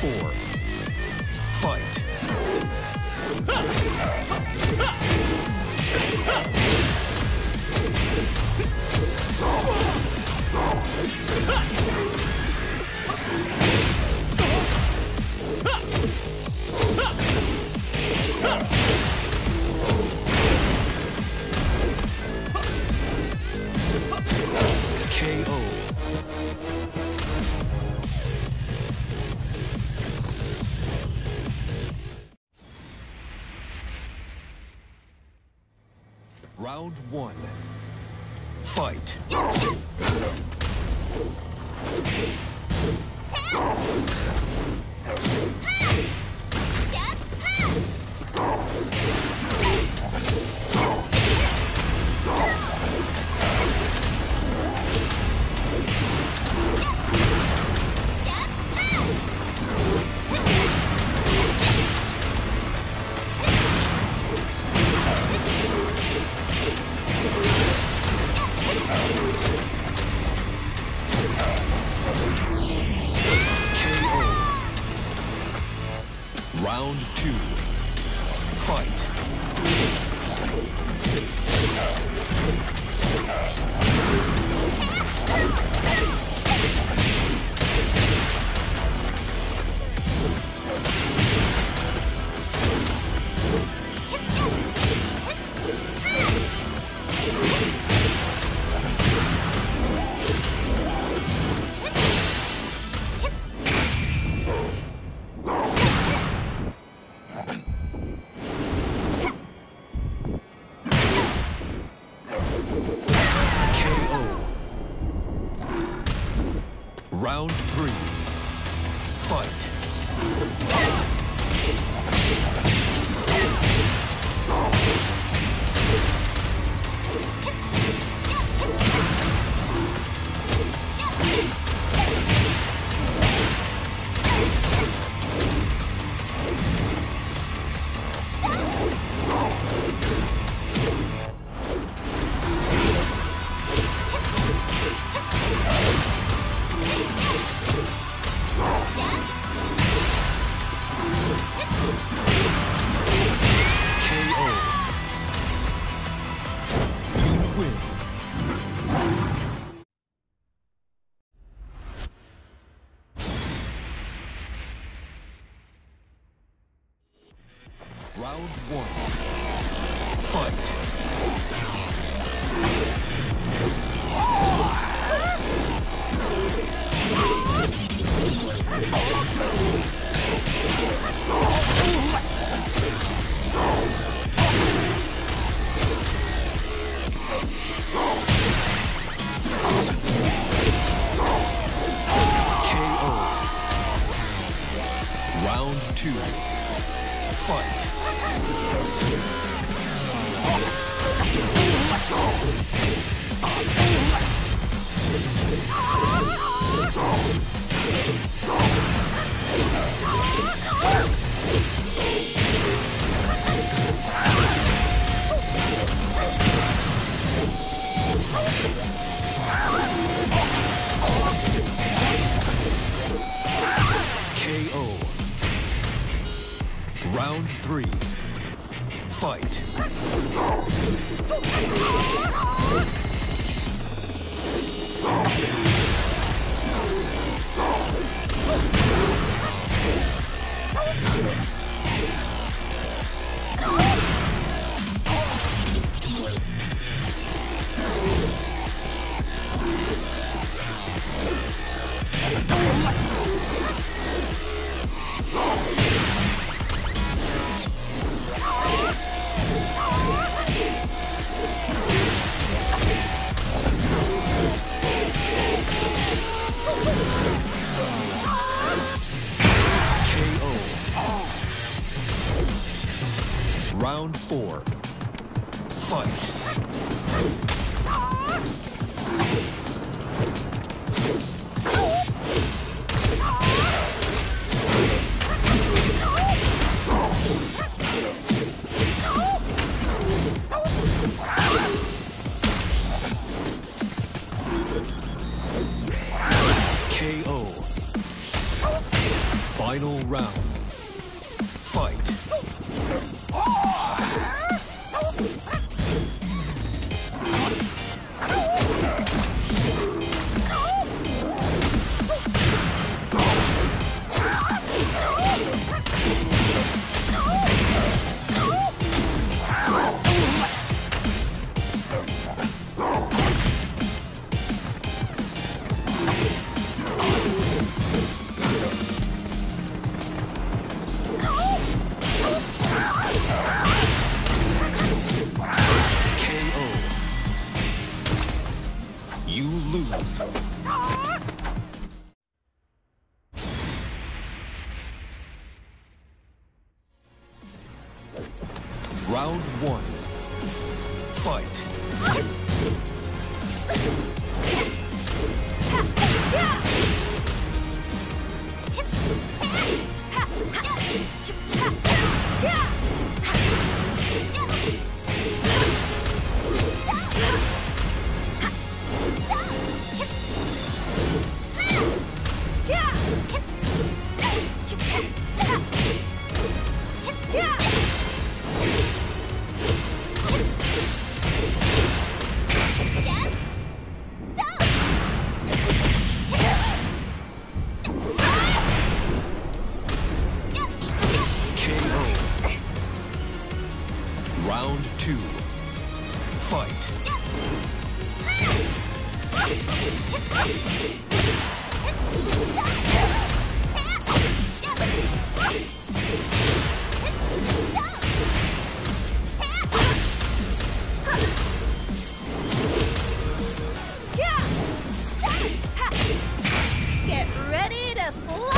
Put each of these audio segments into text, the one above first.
four. Round one. Fight. Round three. Round three. Fight. Final round. Fight. Fight. Get ready to fly!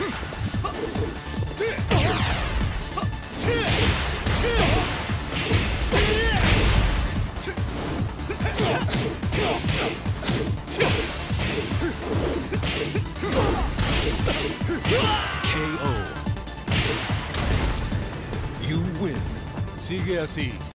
KO. You win. Así.